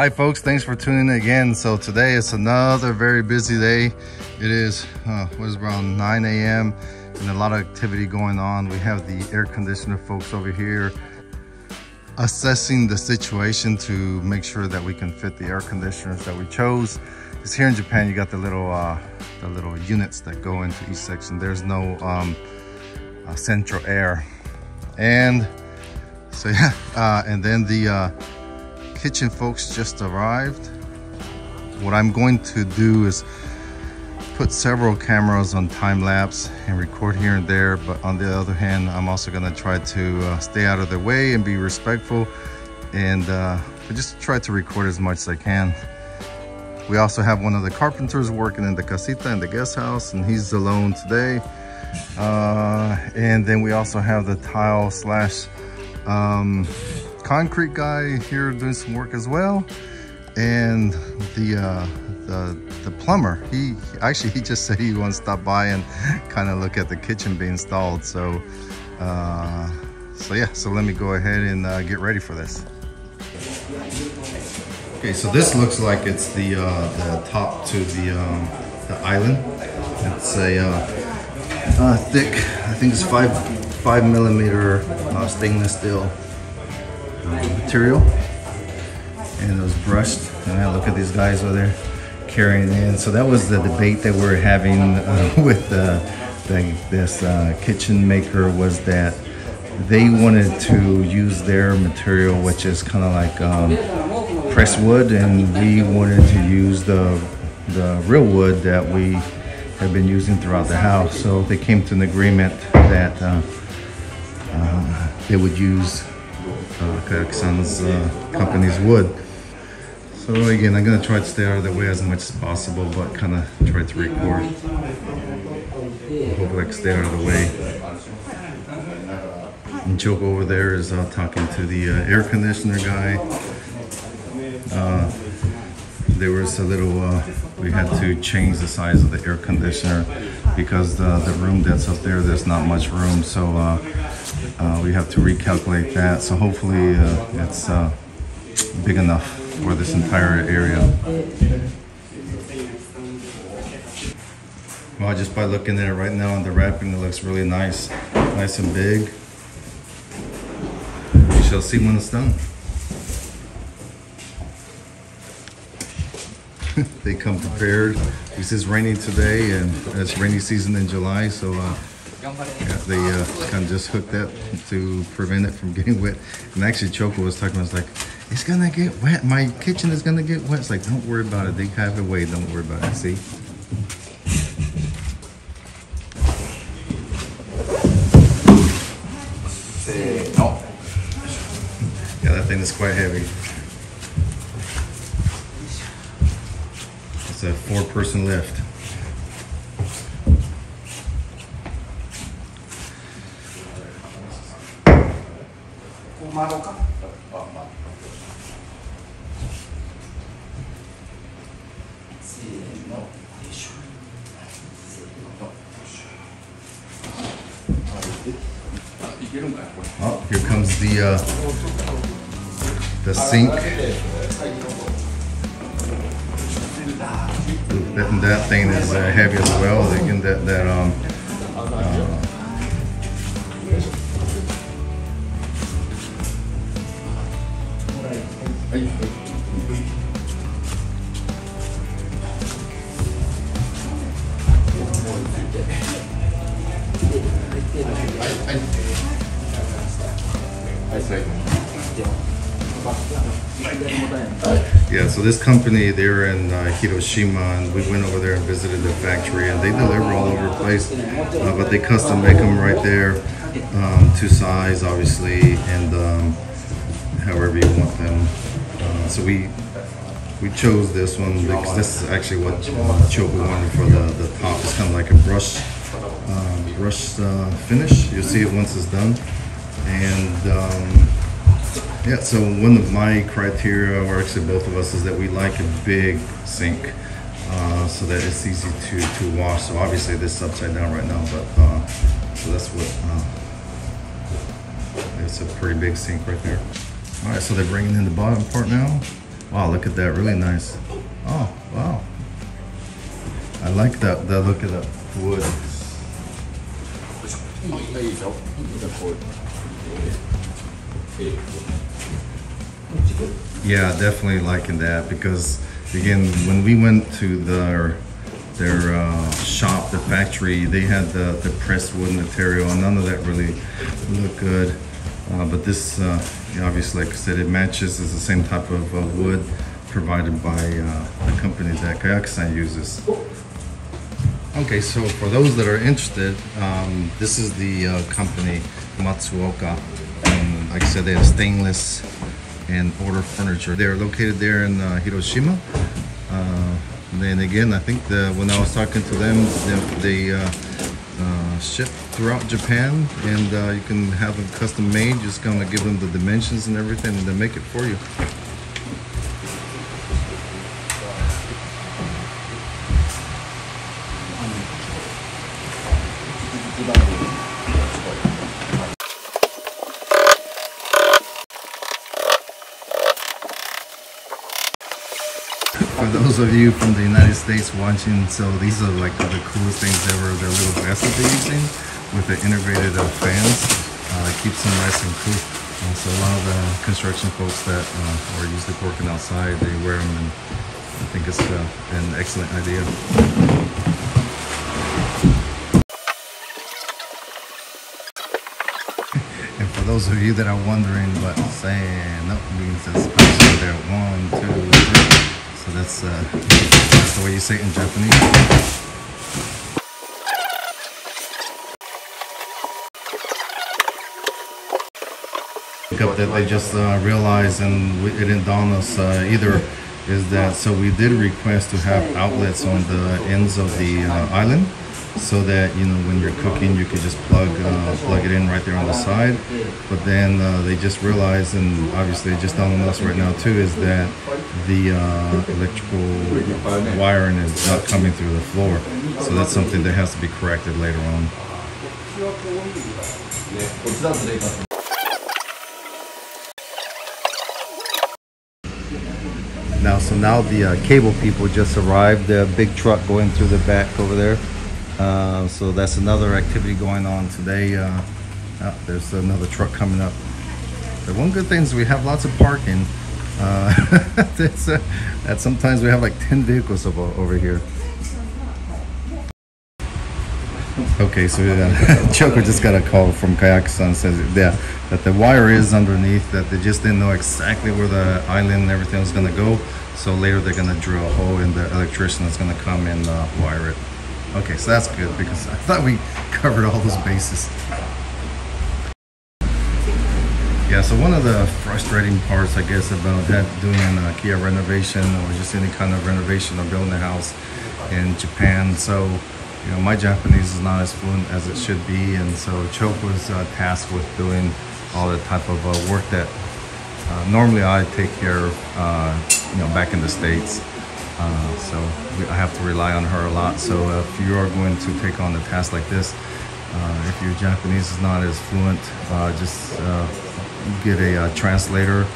Hi folks, thanks for tuning in again. So today is another very busy day. It is, uh, what is around 9 a.m. and a lot of activity going on. We have the air conditioner folks over here assessing the situation to make sure that we can fit the air conditioners that we chose. Because here in Japan, you got the little, uh, the little units that go into each section. There's no um, uh, central air. And so yeah, uh, and then the uh, kitchen folks just arrived. What I'm going to do is put several cameras on time lapse and record here and there. But on the other hand, I'm also gonna try to uh, stay out of their way and be respectful and uh, just try to record as much as I can. We also have one of the carpenters working in the casita in the guest house and he's alone today. Uh, and then we also have the tile slash um, concrete guy here doing some work as well. And the, uh, the, the plumber, he actually, he just said he wants to stop by and kind of look at the kitchen being installed. So, uh, so yeah, so let me go ahead and uh, get ready for this. Okay, so this looks like it's the uh, the top to the um, the island. It's a uh, uh, thick, I think it's five five millimeter uh, stainless steel material, and it was brushed. And I look at these guys over there carrying in. So that was the debate that we are having uh, with the, the this uh, kitchen maker was that they wanted to use their material, which is kind of like um, pressed wood, and we wanted to use the the real wood that we have been using throughout the house. So they came to an agreement that uh, uh, they would use uh, Kayak-san's uh, company's wood. So again, I'm gonna try to stay out of the way as much as possible, but kind of try to record. Hopefully I can stay out of the way. And Choco over there is uh, talking to the uh, air conditioner guy. Uh, there was a little, uh, we had to change the size of the air conditioner because the, the room that's up there, there's not much room. So uh, uh, we have to recalculate that. So hopefully it's big enough for this entire area. Well, just by looking at it right now and the wrapping, it looks really nice, nice and big We shall see when it's done. they come prepared. This is raining today and it's rainy season in July, so yeah, they uh, kind of just hooked that to prevent it from getting wet. And actually Choco was talking, I was like, it's gonna get wet. My kitchen is gonna get wet. It's like, don't worry about it. They have a way, don't worry about it. See? Yeah, that thing is quite heavy. It's a four. Oh, here comes the uh, the sink. That, that thing is uh, heavy as well. Again, that that um. This company, they're in uh, Hiroshima, and we went over there and visited the factory, and they deliver all over the place, uh, but they custom make them right there um, to size, obviously, and um, however you want them. Uh, so we we chose this one because this is actually what Choco wanted for the, the top. It's kind of like a brush uh, brush uh, finish. You'll see it once it's done, and um, yeah, so one of my criteria, or actually both of us, is that we like a big sink uh, so that it's easy to, to wash. So obviously this is upside down right now, but uh, so that's what, uh, it's a pretty big sink right there. All right, so they're bringing in the bottom part now. Wow, look at that, really nice. Oh, wow. I like that, the look of the wood. Yeah, definitely liking that because again, when we went to their their uh, shop, the factory, they had the, the pressed wood material, and none of that really looked good. Uh, but this, uh, obviously, like I said, it matches. It's the same type of uh, wood provided by uh, the company that Kayakusan uses. Okay, so for those that are interested, um, this is the uh, company Matsuoka. And like I said, they have stainless and order furniture. They're located there in uh, Hiroshima. Uh, then again, I think the, when I was talking to them, they, they uh, uh, ship throughout Japan, and uh, you can have them custom made. Just gonna give them the dimensions and everything, and they make it for you. Watching, so these are like the coolest things ever. They're little that they're using with the integrated uh, fans. Uh, keeps them nice and cool. Uh, so a lot of the construction folks that uh, are usually working outside, they wear them and I think it's uh, an excellent idea. And for those of you that are wondering what stand up means, that's actually there one, two, three. So that's, uh, that's the way you say it in Japanese. That they just uh, realized and we, it didn't dawn us uh, either is that so we did request to have outlets on the ends of the uh, island so that you know when you're cooking you could just plug uh, plug it in right there on the side. But then uh, they just realized and obviously just on us right now too is that the uh, electrical wiring is not coming through the floor. So that's something that has to be corrected later on. Now so now the uh, cable people just arrived. The big truck going through the back over there uh, so that's another activity going on today uh, oh, there's another truck coming up the one good thing is we have lots of parking uh, uh, that sometimes we have like 10 vehicles over, here Okay, so uh, Choco just got a call from Kayak-san says yeah, that the wire is underneath, that they just didn't know exactly where the island and everything was gonna go. So later they're gonna drill a hole and the electrician is gonna come and uh, wire it. Okay, so that's good because I thought we covered all those bases. Yeah, so one of the frustrating parts, I guess, about that doing akiya renovation or just any kind of renovation or building a house in Japan. So you know, my Japanese is not as fluent as it should be, and so Choco was uh, tasked with doing all the type of uh, work that uh, normally I take care of, uh, you know, back in the States. Uh, so I have to rely on her a lot. So if you are going to take on a task like this, uh, if your Japanese is not as fluent, just get a translator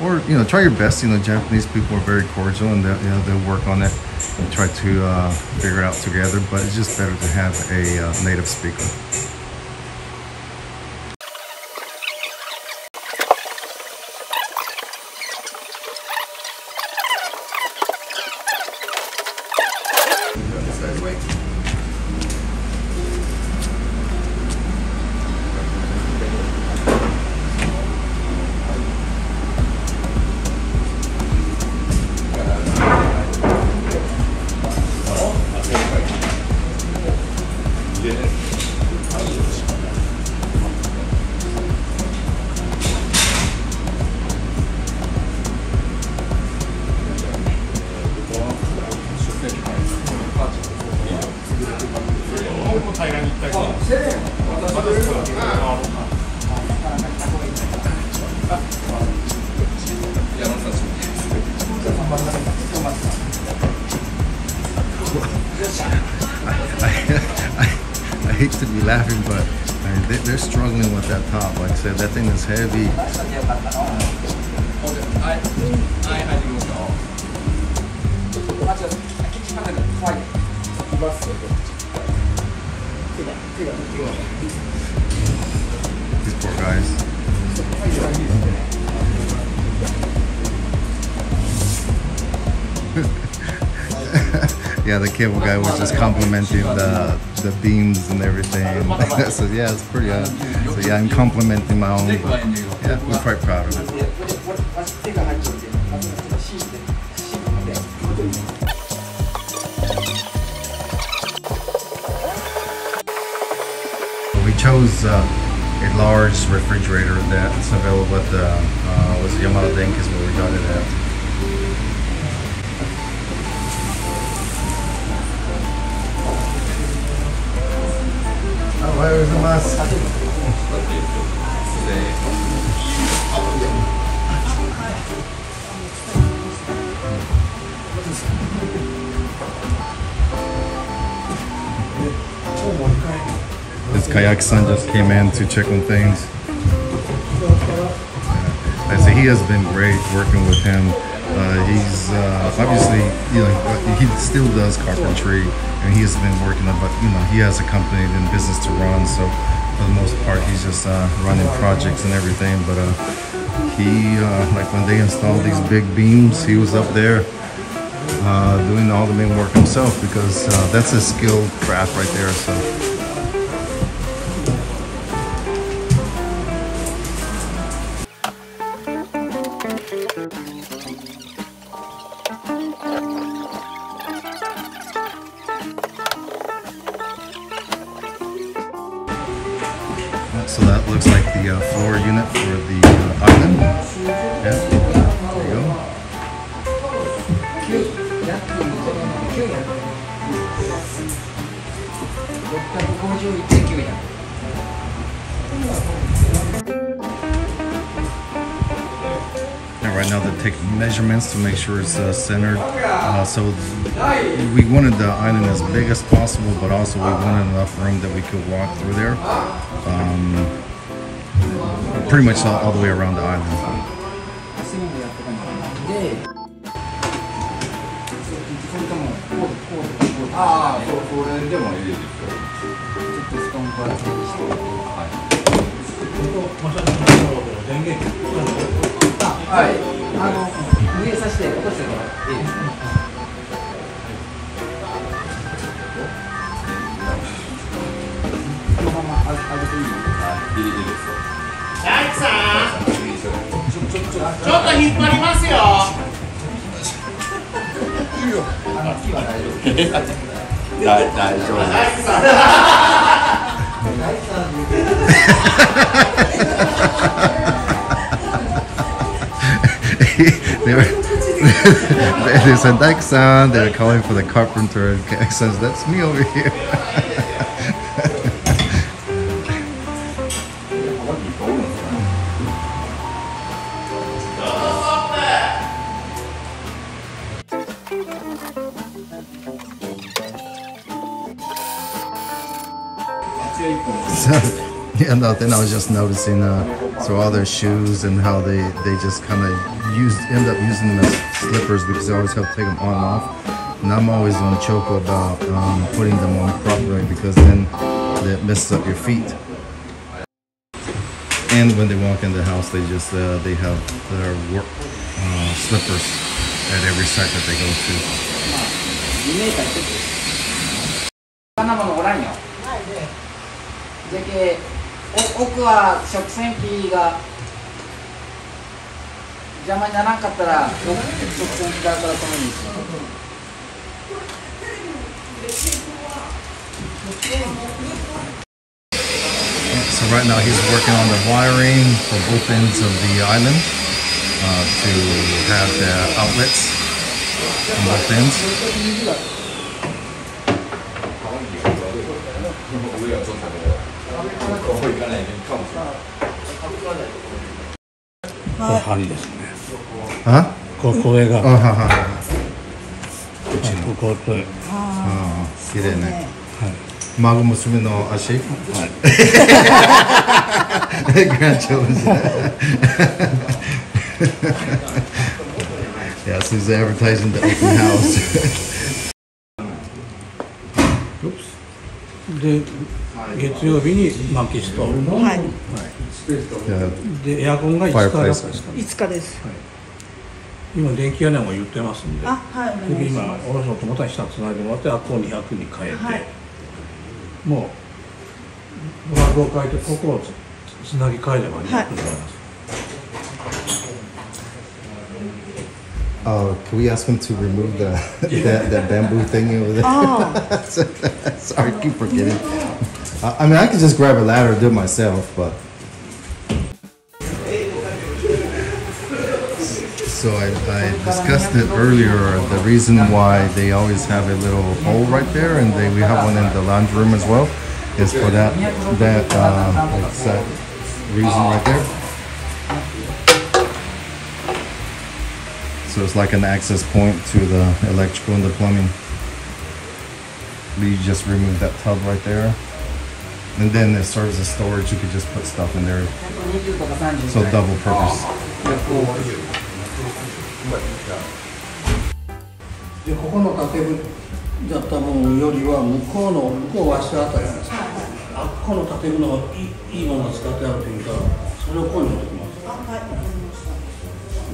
or you know try your best you know japanese people are very cordial and they'll, you know, they'll work on it and try to uh, figure it out together but it's just better to have a uh, native speaker folks to be laughing, but they, are struggling with that top. Like I said, that thing is heavy. These poor guys. yeah, the cable guy was just complimenting the the beams and everything. so yeah, it's pretty. Uh, so yeah, I'm complimenting my own. Yeah, we're quite proud of it. We chose uh, a large refrigerator that's available at the uh, was Yamada Denki is where we got it at. Oh, where is the? This kayak son just came in to check on things. I say he has been great working with him. Uh, he's uh, obviously, you know, he still does carpentry, and he has been working. But you know, he has a company and business to run, so for the most part, he's just uh, running projects and everything. But uh, he, uh, like when they installed these big beams, he was up there uh, doing all the main work himself because uh, that's a skilled craft right there. So And right now they're taking measurements to make sure it's uh, centered. Uh, so we wanted the island as big as possible, but also we wanted enough room that we could walk through there. Um, pretty much all, all the way around the island. ああ、そう、これでもいいですよ。ちょっと布団分厚めにして。はい。あの、上さして落としてからいいですね。このままあ上げていいはい、いいですよ。大工さんちょ、っと引っ張りますよ、大大丈夫。they were they said daiku-san they were calling for the carpenter and says that's me over here no, then I was just noticing uh, so all their shoes and how they they just kind of use end up using them as slippers because they always have to take them on and off. And I'm always on choke about um, putting them on properly because then that messes up your feet. And when they walk in the house, they just uh, they have their work uh, slippers at every site that they go to. 奥は食洗機が邪魔にならんかったら奥食洗機側からこのようにします。 So right now he's working on the wiring for both ends of the island uh, to have the outlets on both ends. かないもしれないすね。あここへがこここああ綺麗ね。ねはい。孫娘の足？はい。感情ですね Yes, he's advertising the open house. で月曜日に薪ストーブはい.でエアコンが5日だった.ですか？5日です。今電気屋根も言ってますんで。あはい次今おろしの友達下つないでもらってあっこを200に変えて、はい。もうドラグを変えてここをつつなぎ替えれば200になります、Uh, can we ask him to remove the that, that bamboo thingy over there? あ Sorry, I keep forgetting. I, I mean, I could just grab a ladder and do it myself, but. So I, I discussed it earlier. The reason why they always have a little hole right there, and they, we have one in the laundry room as well, is for that that uh, that reason right there. So it's like an access point to the electrical and the plumbing. We just removed that tub right there. And then it serves as storage. You could just put stuff in there. So double purpose. Oh.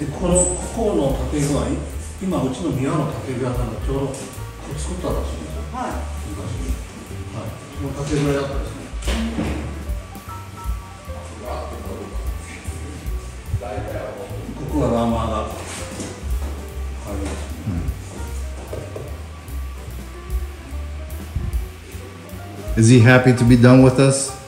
でこのここの建具合今うちの宮の建具屋さんがちょうど作ったらしいんですよ、はい、昔に、はい、その建具屋だったですね。ここはラーマーが。ありますね、うん、Is he happy to be done with us?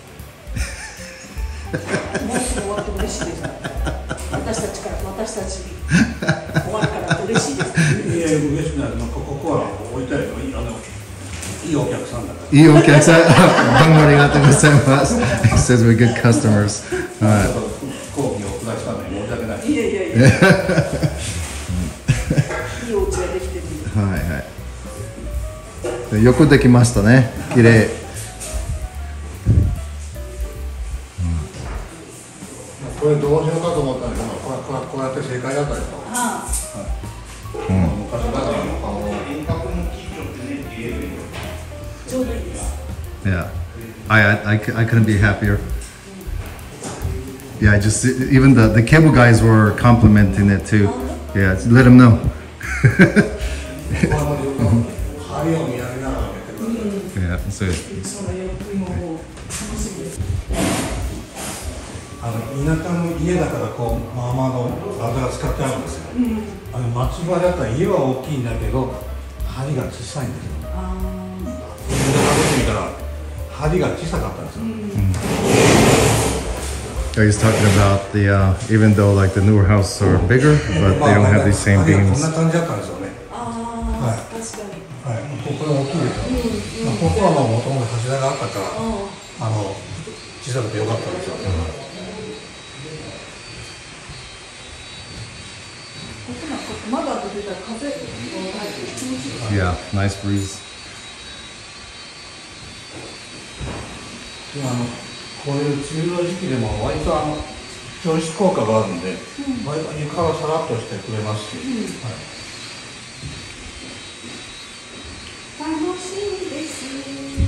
いいお客さん、どうもありがとうございます。Says we're good customers. はい。講義を下したのに申し訳ない。いやいやいやいいお家ができてるはいはい。よくできましたね。綺麗。I, I, I, cou- I couldn't be happier. Yeah, I just even the, the cable guys were complimenting it too. Yeah, let them know. これまでよく針を見上げながらやってください。 Yeah, so その喜びももう楽しみですあの田舎の家だからこうまあまあのあれが使ってあるんですよ。あの町場だったら家は大きいんだけど針が小さいんですよ。あで食べてみたら 針が小さかったんですよ。 I was talking about the uh, even though like the newer houses are bigger, but they don't have these same 針がこん beams. な感じだったんですよね。あああ確かにはい、ここが大きいですよ。まあ、ここはもともと柱があったから、あの小さくてよかったんですよ。ここなんか窓開けてたら風が入って気持ちいい Yeah, nice breeze. であのこういう梅雨の時期でも割とあの調湿効果があるんで、割と床がさらっとしてくれますし、はい、楽しいです。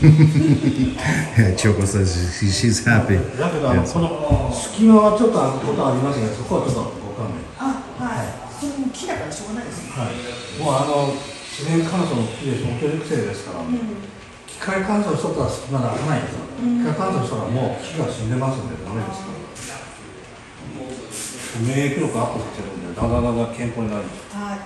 Yeah, Choco says she, she's happy. だけどあのこの隙間はちょっとあることはありますがそこはちょっとご勘弁あはい。それも木だからしょうがないですね。はい、もうあの自然乾燥の木でしょ、木育成ですから、機械乾燥しとったら隙間が開かないんです。よ、機械乾燥したらもう木が死んでますんでダメですから。免疫力アップさせるんでだんだんだんだん健康になるんですはい。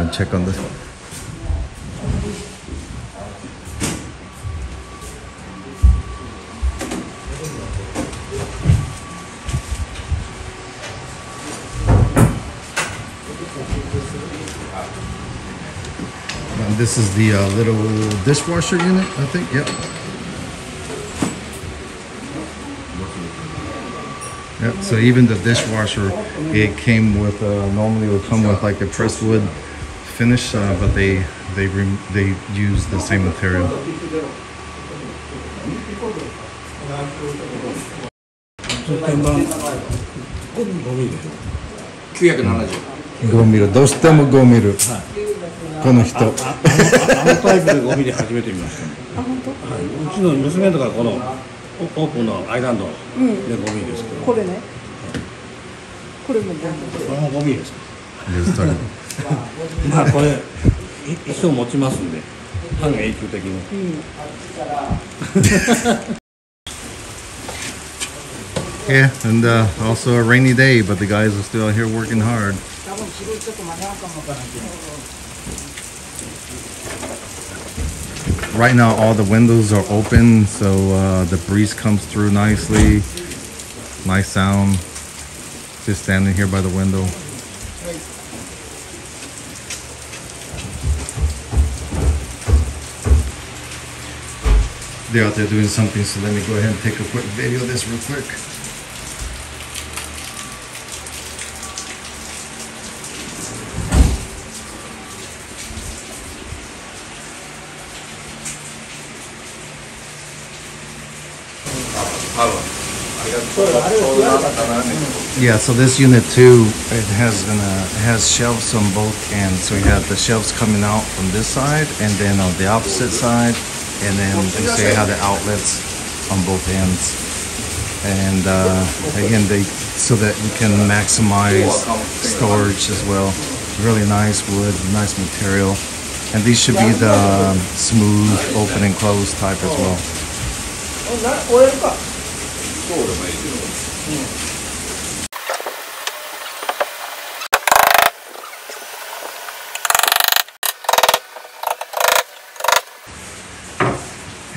I'll check on this. And this is the uh, little dishwasher unit, I think. Yep. Yep. So even the dishwasher, it came with uh, normally it would come with like a pressed wood finish, uh, but they they rem- they use the same material. その天板ゴミでしょ 970ゴミルどうしてもゴミル、 この人。ああのタイプで5ミリ初めて見ましたね。あ本当？はい、うちの娘とかこのオオープンのアイランドで5ミリですけど、これね。これも全部これも5ミリですか？まあこれい一生持ちますんで半永久的に。Yeah, and uh, also a rainy day, but the guys are still out here working hard. Right now, all the windows are open, so uh, the breeze comes through nicely. Nice sound. Just standing here by the window. They're out there doing something, so let me go ahead and take a quick video of this real quick. Yeah, so this unit too, it has it has shelves on both ends. So you have the shelves coming out from this side and then on the opposite side, and then you see how the outlets on both ends. And uh, again, they so that you can maximize storage as well. Really nice wood, nice material, and these should be the smooth open and close type as well. 終えるか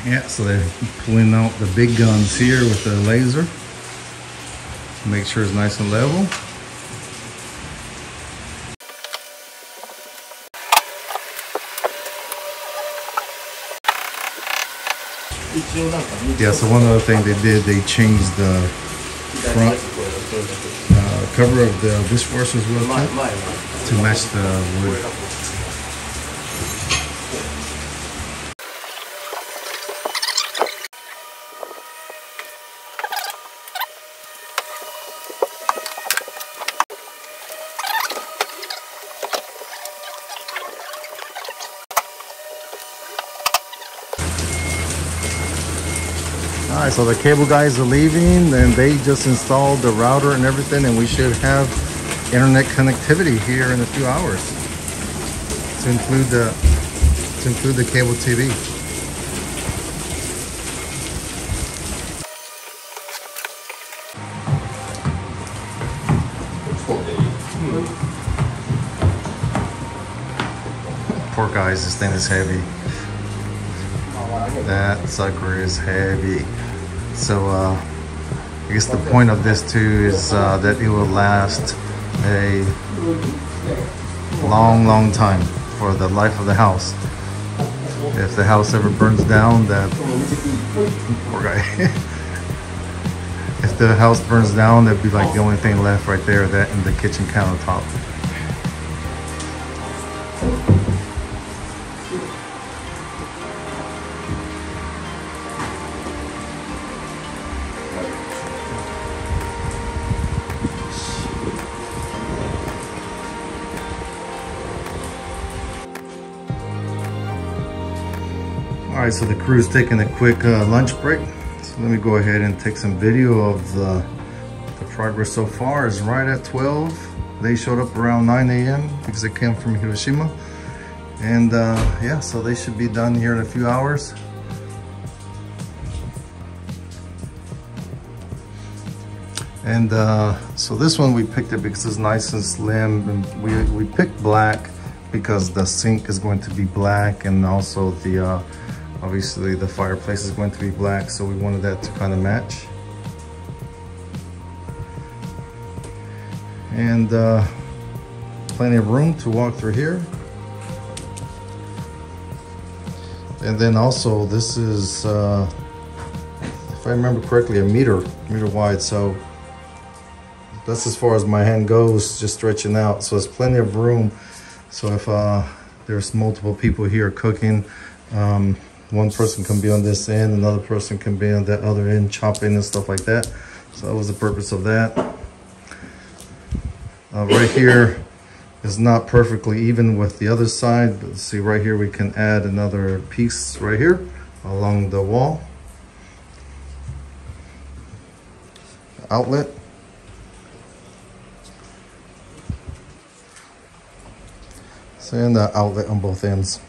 Yeah, so they're pulling out the big guns here with the laser. Make sure it's nice and level. Yeah, so one other thing they did, they changed the front uh, cover of the dishwasher as well too, to match the wood. So the cable guys are leaving and they just installed the router and everything and we should have internet connectivity here in a few hours to include the to include the cable TV. Poor guys, this thing is heavy. That sucker is heavy. So uh, I guess the point of this too is uh, that it will last a long, long time for the life of the house. If the house ever burns down, that poor guy. if the house burns down, that'd be like the only thing left right there, that and the kitchen countertop. So the crew's taking a quick uh, lunch break. So let me go ahead and take some video of the, the progress so far is right at 12. They showed up around 9 a.m. because they came from Hiroshima. And uh, yeah, so they should be done here in a few hours. And uh, so this one we picked it because it's nice and slim. And we, we picked black because the sink is going to be black and also the, uh, obviously the fireplace is going to be black. So we wanted that to kind of match. And uh, plenty of room to walk through here. And then also this is, uh, if I remember correctly, a meter, meter wide. So that's as far as my hand goes, just stretching out. So there's plenty of room. So if uh, there's multiple people here cooking, um, one person can be on this end, another person can be on that other end, chopping and stuff like that. So that was the purpose of that. Uh, right here is not perfectly even with the other side, but see right here we can add another piece right here along the wall. Outlet. So and the outlet on both ends.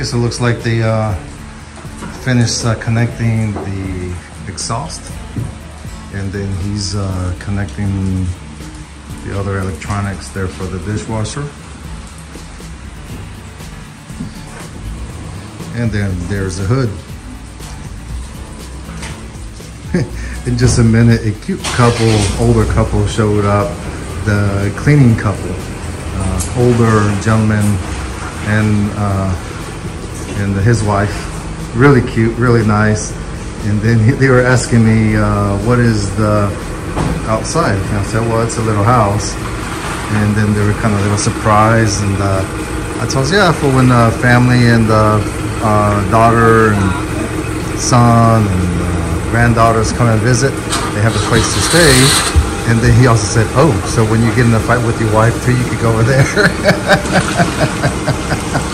Okay, so it looks like they uh, finished uh, connecting the exhaust and then he's uh, connecting the other electronics there for the dishwasher. And then there's the hood. In just a minute, a cute couple, older couple showed up, the cleaning couple, uh, older gentleman and uh, and his wife. Really cute, really nice. And then he, they were asking me, uh, what is the outside? And I said, well, it's a little house. And then they were kind of, they were surprised. And uh, I told them, yeah, for when the family and the uh, daughter and son and uh, granddaughters come and visit, they have a place to stay. And then he also said, oh, so when you get in a fight with your wife too, you could go over there.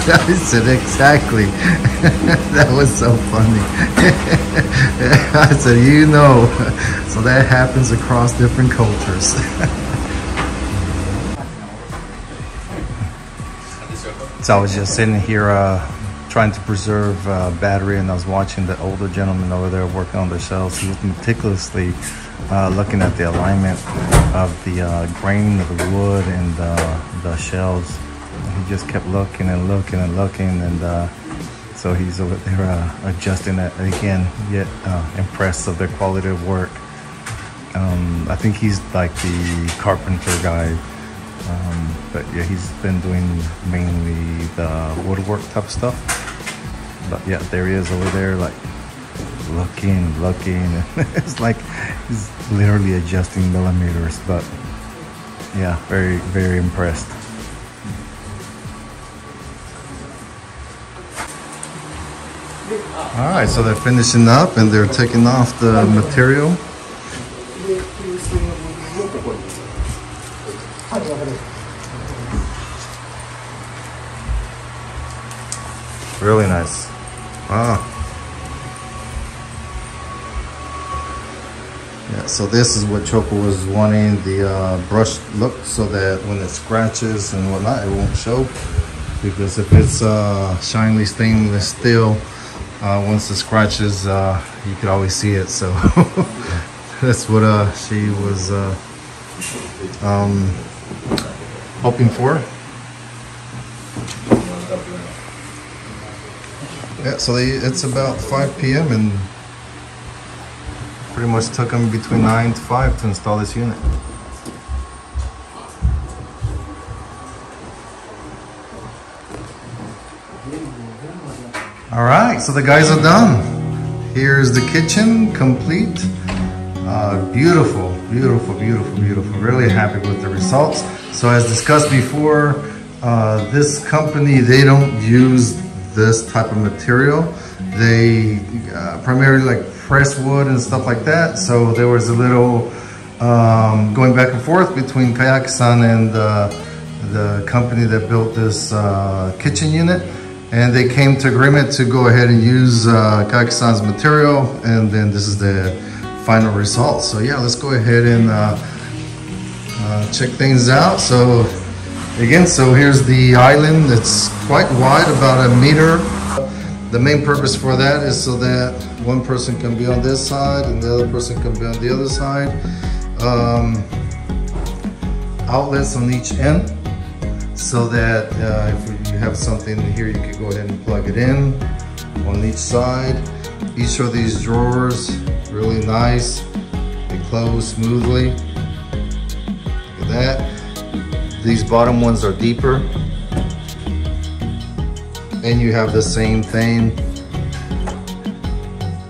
I said, exactly. that was so funny. I said, you know. So that happens across different cultures. so I was just sitting here uh, trying to preserve uh, battery and I was watching the older gentleman over there working on the shelves. He was meticulously uh, looking at the alignment of the uh, grain of the wood and the shelves he just kept looking and looking and looking and uh, so he's over there uh, adjusting it again yet uh, impressed of the quality of work. Um, I think he's like the carpenter guy um, but yeah he's been doing mainly the woodwork type stuff. But yeah there he is over there like looking looking it's like he's literally adjusting millimeters but yeah very very impressed All right, so they're finishing up and they're taking off the material. Really nice. Wow. Yeah, so this is what Choco was wanting, the uh, brush look, so that when it scratches and whatnot, it won't show. Because if it's uh, shiny stainless steel, uh, once the scratches, uh, you could always see it. So that's what uh, she was uh, um, hoping for. Yeah, so they, it's about 5 p.m. and pretty much took them between 9 to 5 to install this unit. Right, so the guys are done. Here's the kitchen, complete. Uh, beautiful, beautiful, beautiful, beautiful. Really happy with the results. So as discussed before, uh, this company, they don't use this type of material. They uh, primarily like press wood and stuff like that. So there was a little um, going back and forth between Kayaki-san and the company that built this uh, kitchen unit and they came to agreement to go ahead and use uh, Kayaki-san's material and then this is the final result. So yeah, let's go ahead and uh, uh, check things out. So again, so here's the island. It's quite wide, about a meter. The main purpose for that is so that one person can be on this side and the other person can be on the other side. Um, outlets on each end so that uh, if you have something here, you can go ahead and plug it in on each side. Each of these drawers, really nice. They close smoothly. Look at that. These bottom ones are deeper. and you have the same thing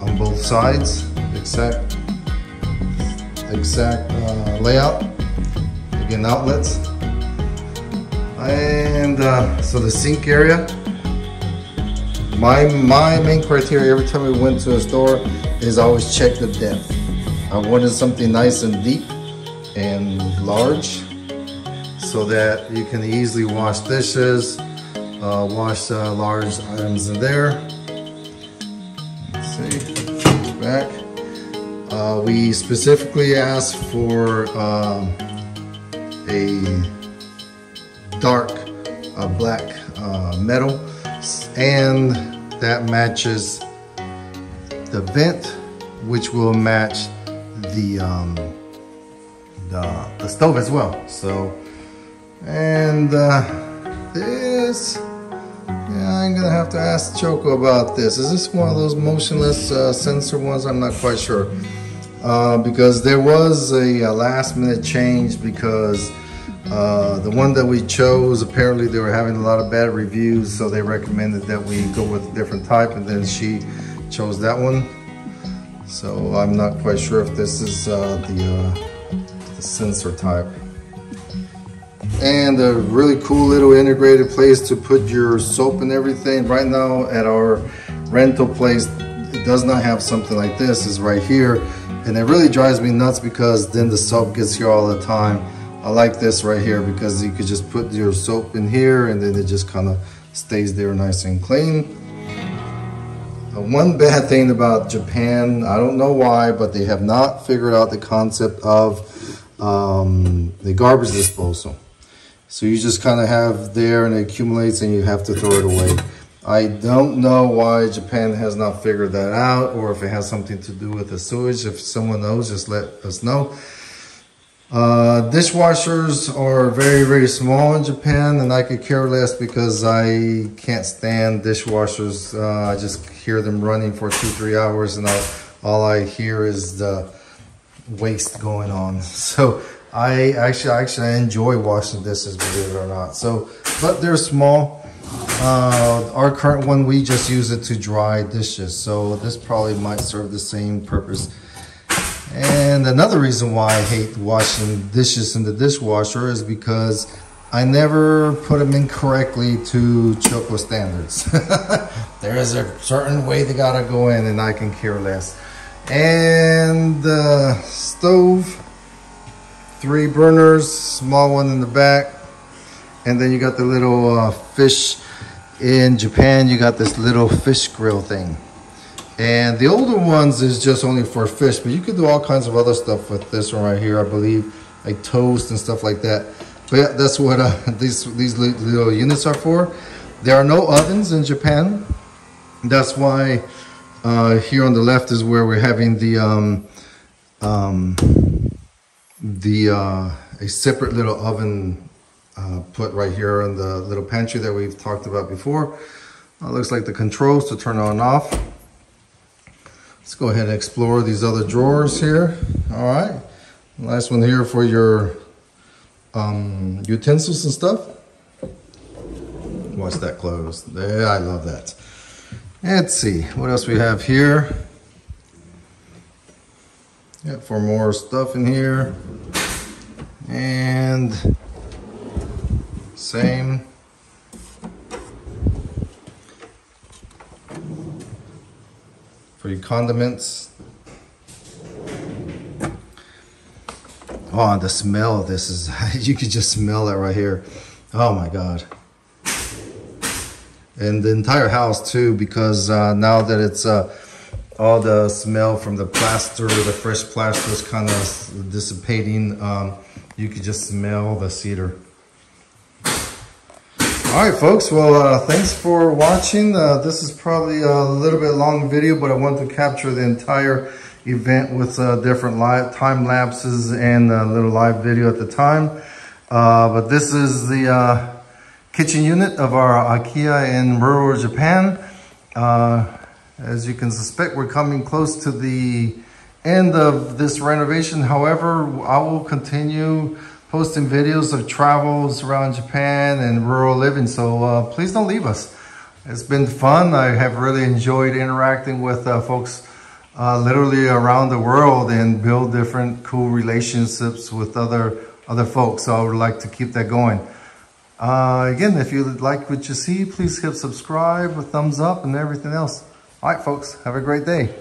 on both sides, exact, exact uh, layout. Again, outlets. And uh, so the sink area. My, my main criteria every time we went to a store is always check the depth. I wanted something nice and deep and large so that you can easily wash dishes, uh, wash uh, large items in there. Let's see, back. Uh, we specifically asked for um, a dark uh, black uh, metal and that matches the vent which will match the, um, the, the stove as well. So and uh, this, yeah, I'm gonna have to ask Choco about this. Is this one of those motionless uh, sensor ones? I'm not quite sure. Uh, because there was a, a, last minute change because uh, the one that we chose, apparently they were having a lot of bad reviews, so they recommended that we go with a different type, and then she chose that one. So I'm not quite sure if this is uh, the, uh, the sensor type and a really cool little integrated place to put your soap and everything. Right now at our rental place, it does not have something like this, is right here. And it really drives me nuts because then the soap gets here all the time. I like this right here because you could just put your soap in here and then it just kind of stays there nice and clean. Uh, one bad thing about Japan, I don't know why, but they have not figured out the concept of um, the garbage disposal. So you just kind of have there and it accumulates and you have to throw it away. I don't know why Japan has not figured that out or if it has something to do with the sewage. If someone knows, just let us know. Uh, dishwashers are very, very small in Japan and I could care less because I can't stand dishwashers. Uh, I just hear them running for two, three hours and I, all I hear is the waste going on. So I actually actually I enjoy washing dishes, believe it or not. So, but they're small. Uh, our current one, we just use it to dry dishes. So this probably might serve the same purpose. And another reason why I hate washing dishes in the dishwasher is because I never put them in correctly to Choco standards. there is a certain way they gotta go in and I can care less. And the stove, three burners, small one in the back. And then you got the little uh, fish in Japan, you got this little fish grill thing. And the older ones is just only for fish, but you could do all kinds of other stuff with this one right here, I believe, like toast and stuff like that. But yeah, that's what uh, these, these little units are for. There are no ovens in Japan. That's why uh, here on the left is where we're having the um, um, the uh, a separate little oven uh, put right here in the little pantry that we've talked about before. Uh, looks like the controls to turn on and off. Let's go ahead and explore these other drawers here. All right, last one here for your um, utensils and stuff. Watch that close. There, I love that. Let's see, what else we have here. Got four more stuff in here. And same. For your condiments. Oh, the smell of this is, you could just smell that right here. Oh my God. And the entire house too, because uh, now that it's uh, all the smell from the plaster, the fresh plaster is kind of dissipating. Um, you could just smell the cedar. All right, folks. Well, uh, thanks for watching. Uh, this is probably a little bit long video, but I wanted to capture the entire event with uh, different live time lapses and a little live video at the time. Uh, but this is the uh, kitchen unit of our akiya in rural Japan. Uh, as you can suspect, we're coming close to the end of this renovation. However, I will continue posting videos of travels around Japan and rural living. So uh, please don't leave us. it's been fun. I have really enjoyed interacting with uh, folks uh, literally around the world and build different cool relationships with other other folks. So I would like to keep that going. Uh, again, if you like what you see, please hit subscribe, a thumbs up, and everything else. All right, folks, have a great day.